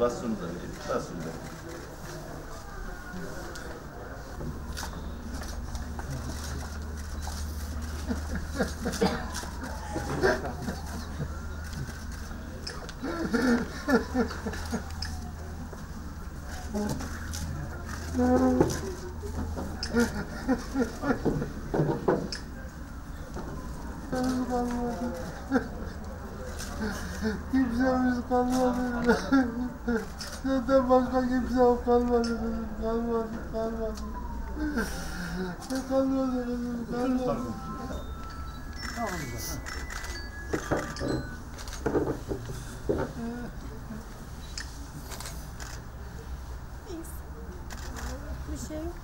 Basın da basın da. Kimsemiz kalmadı. Senden başka kimse kalmadı kızım. Kalmadı, kalmadı. Kalmadı kızım, kalmadı. Bir şey yok.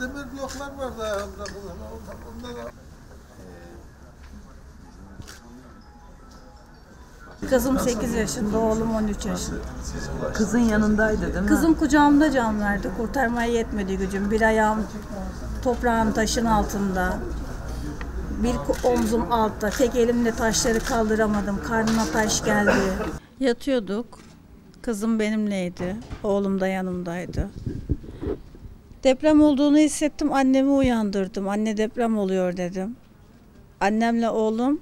Demir bloklar var da ayağımda kızım. Ondan, ondan Kızım 8 yaşında, oğlum 13 yaşında. Kızın yanındaydı değil mi? Kızım kucağımda can verdi. Kurtarmaya yetmedi gücüm. Bir ayağım toprağın taşın altında. Bir omzum altta. Tek elimle taşları kaldıramadım. Karnıma taş geldi. Yatıyorduk. Kızım benimleydi. Oğlum da yanımdaydı. Deprem olduğunu hissettim. Annemi uyandırdım. Anne deprem oluyor dedim. Annemle oğlum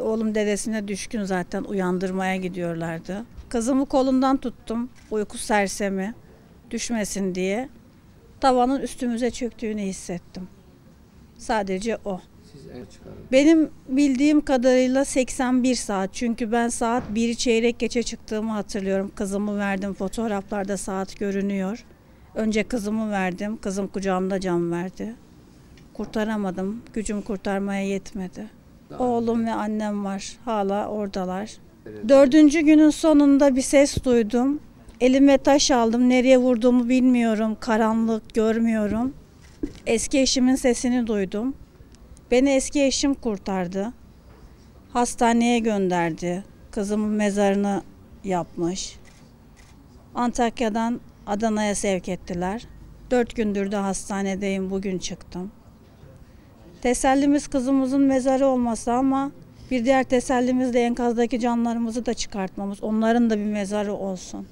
Oğlum dedesine düşkün zaten uyandırmaya gidiyorlardı. Kızımı kolundan tuttum uyku sersemi düşmesin diye. Tavanın üstümüze çöktüğünü hissettim. Sadece o. Benim bildiğim kadarıyla 81 saat. Çünkü ben saat 1'i çeyrek geçe çıktığımı hatırlıyorum. Kızımı verdim. Fotoğraflarda saat görünüyor. Önce kızımı verdim. Kızım kucağımda can verdi. Kurtaramadım. Gücüm kurtarmaya yetmedi. Oğlum ve annem var. Hala oradalar. Dördüncü günün sonunda bir ses duydum. Elime taş aldım. Nereye vurduğumu bilmiyorum. Karanlık görmüyorum. Eski eşimin sesini duydum. Beni eski eşim kurtardı. Hastaneye gönderdi. Kızımın mezarını yapmış. Antakya'dan Adana'ya sevk ettiler. Dört gündür de hastanedeyim. Bugün çıktım. Tesellimiz kızımızın mezarı olması ama bir diğer tesellimiz de enkazdaki canlarımızı da çıkartmamız. Onların da bir mezarı olsun.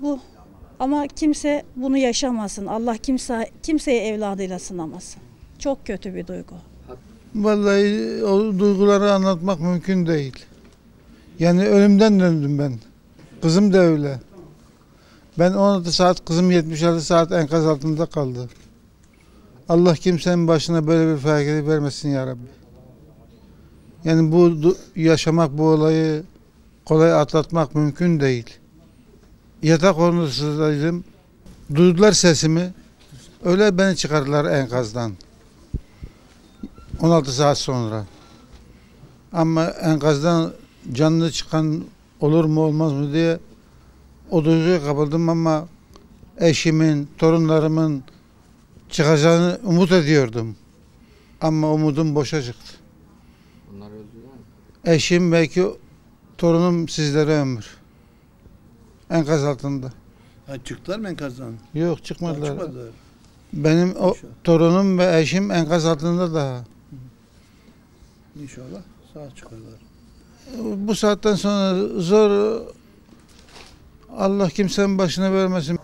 Bu. Ama kimse bunu yaşamasın. Allah kimse kimseyi evladıyla sınamasın. Çok kötü bir duygu. Vallahi o duyguları anlatmak mümkün değil. Yani ölümden döndüm ben. Kızım da öyle. Ben 16 saat, kızım 76 saat enkaz altında kaldı. Allah kimsenin başına böyle bir felaket vermesin ya Rabbi. Yani bu yaşamak, bu olayı kolay atlatmak mümkün değil. Yatak odasındaydım. Duydular sesimi. Öyle beni çıkardılar enkazdan. 16 saat sonra. Ama enkazdan canlı çıkan olur mu olmaz mı diye o duyguya kapıldım ama eşimin, torunlarımın çıkacağını umut ediyordum. Ama umudum boşa çıktı. Onlar öldüler mi? Eşim belki torunum sizlere ömür. Enkaz altında. Ha, çıktılar mı enkazdan? Yok çıkmadılar. Çıkmadılar. Benim o İnşallah. torunum ve eşim enkaz altında daha. İnşallah sağ çıkarlar. Bu saatten sonra zor Allah kimsenin başına vermesin.